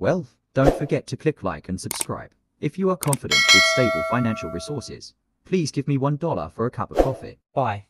Well, don't forget to click like and subscribe. If you are confident with stable financial resources, please give me $1 for a cup of coffee. Bye.